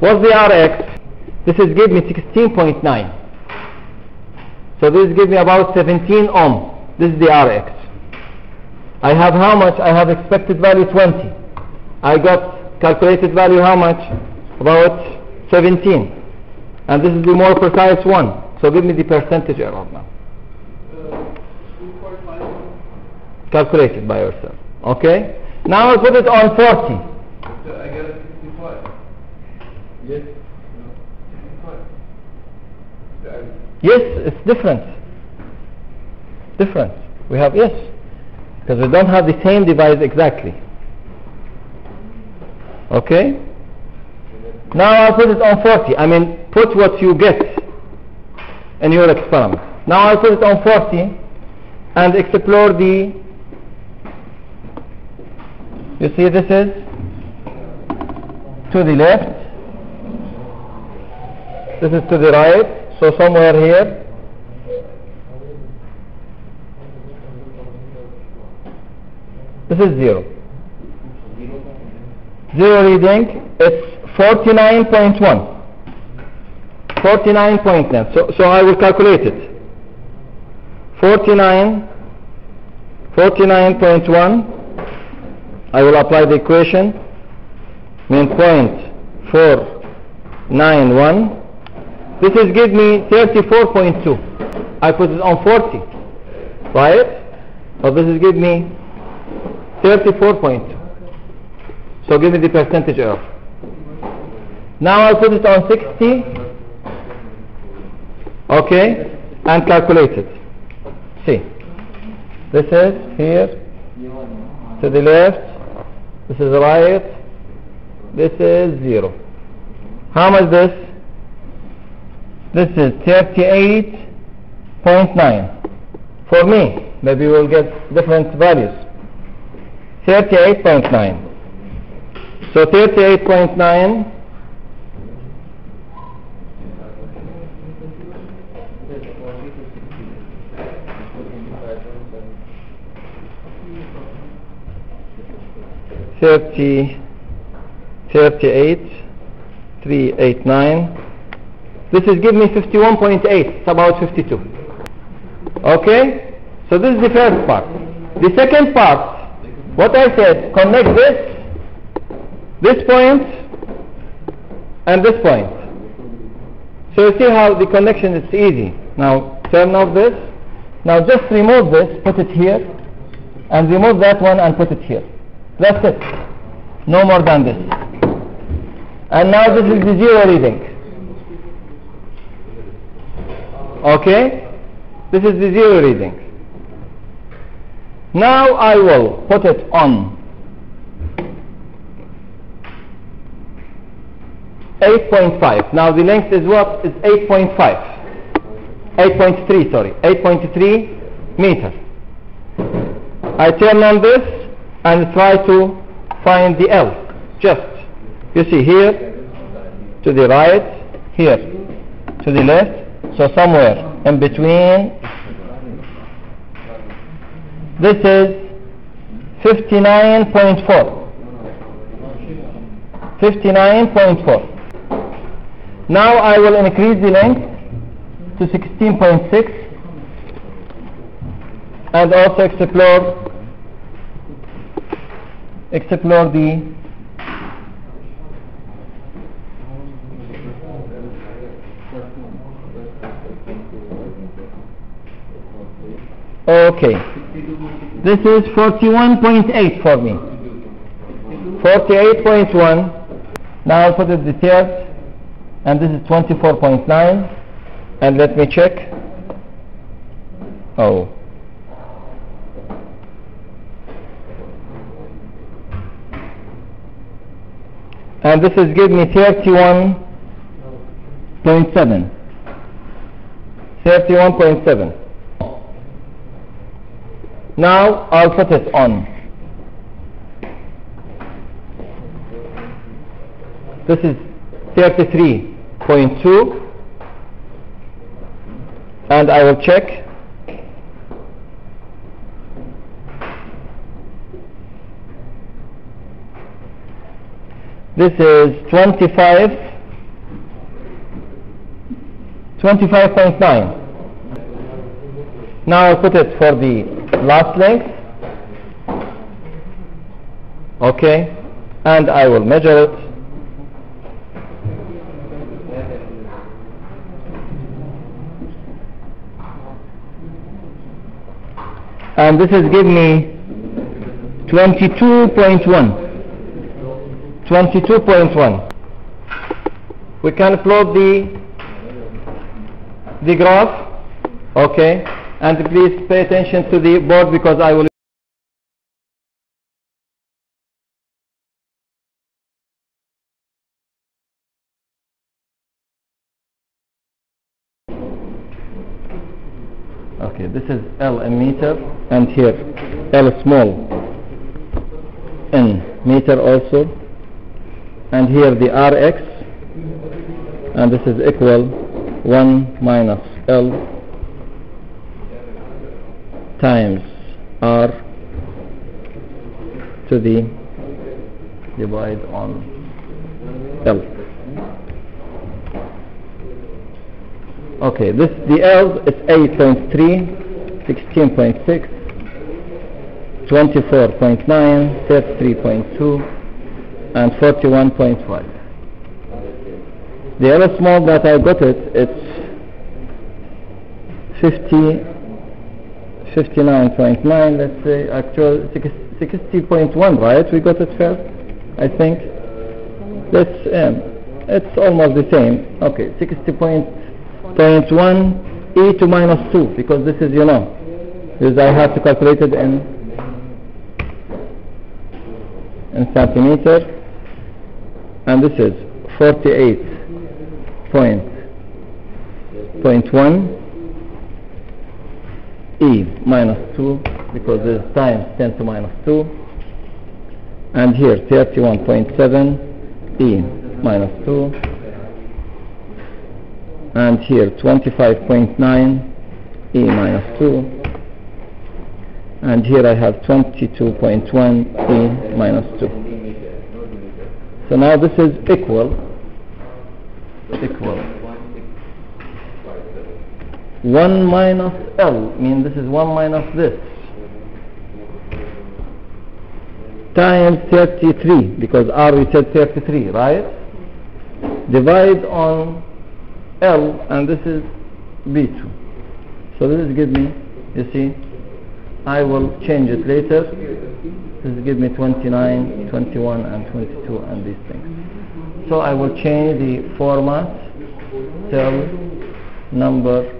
What's the Rx? This is give me 16.9. So this give me about 17 ohm. This is the Rx. I have how much? I have expected value 20. I got calculated value how much? About 17. And this is the more precise one. So give me the percentage error now. Calculated by yourself. Okay? Now I'll put it on 40. So I get a 65. Yes. No. 65. The average. Yes, it's different. Different. We have yes. Because we don't have the same device exactly. Okay? Now I'll put it on 40. I mean, put what you get in your experiment. Now I'll put it on 40 and explore the you see this is to the left this is to the right so somewhere here. This is zero. Zero reading it's 49.1 49.9 so, so I will calculate it. 49 49.1 I will apply the equation. Mean point 491 this is give me 34.2 I put it on 40 right? But this is give me 34.2 so give me the percentage error. Now I'll put it on 60 okay? And calculate it. See. This is here. To the left. This is right. This is zero. How much this this is 38.9 for me maybe we'll get different values. 38.9 so 38.9 30 38 389 this is give me 51.8 it's about 52 okay? So this is the first part. The second part what I said connect this this point and this point. So you see how the connection is easy. Now turn off this. Now just remove this put it here and remove that one and put it here. That's it. No more than this. And now this is the zero reading okay? This is the zero reading. Now I will put it on. 8.5 now the length is what? Is 8.5 8.3 sorry. 8.3 meter I turn on this and try to find the L. Just you see here to the right here to the left so somewhere in between this is 59.4 59.4 now I will increase the length to 16.6 and also explore explore the okay. This is 41.8 for me. 48.1 now it the third and this is 24.9 and let me check. Oh. And this is give me 31.7 31.7 now I'll put it on. This is 33.2 and I will check. This is 25 25.9 now I'll put it for the last length okay and I will measure it. And this is give me 22.1 22.1 we can plot the the graph. Okay. And please pay attention to the board because I will okay this is L in meter and here L small in meter also. And here the Rx and this is equal 1 minus L times R to the divide on L. Okay this the L is 8.3 16.6 24.9 33.2 and 41.5 the other small that I got it it's 50 59.9 let's say actual 60.1 right? We got it first I think. That's um, it's almost the same. Okay 60.1 e to minus 2 because this is you know because I have to calculate it in in centimeter. And this is 48 point. Point 1 e minus 2 because is times 10 to minus 2 and here 31.7 e minus 2 and here 25.9 e minus 2 and here I have 22.1 e minus 2 so now this is equal equal 1 minus L mean this is 1 minus this. Times 33 because R we said 33 right? Divide on L and this is B2 so this is give me you see I will change it later. This is give me 29 21 and 22 and these things so I will change the format cell number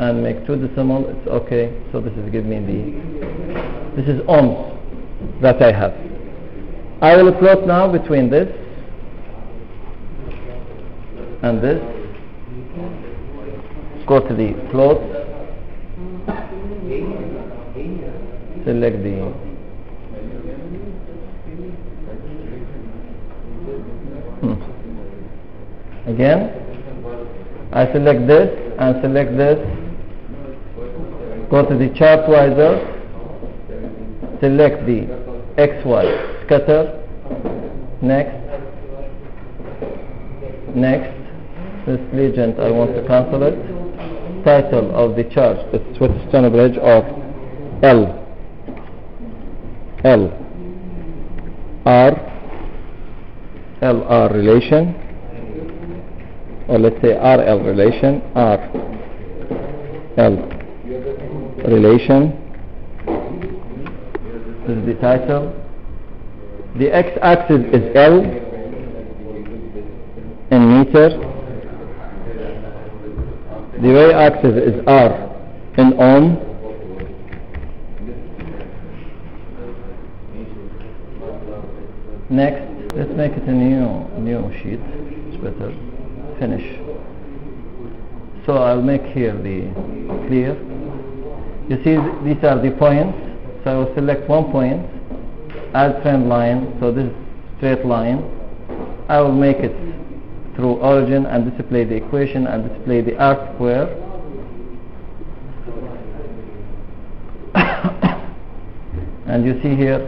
and make two decimal. It's okay. So this is give me the this is ohms that I have. I will plot now between this and this. Go to the plot. Select the hmm. again? I select this and select this. Go to the chart wizard. Select the XY scatter. Next. Next. This legend I want to cancel it. Title of the chart is Wheatstone Bridge of L. L. R L R relation or let's say RL relation R L relation. This is the title. The x-axis is L in meter. The y-axis is R in ohm. Next let's make it a new new sheet it's better finish. So I'll make here the clear. You see th- these are the points. So I will select one point add trend line so this is straight line. I will make it through origin and display the equation and display the R square. And you see here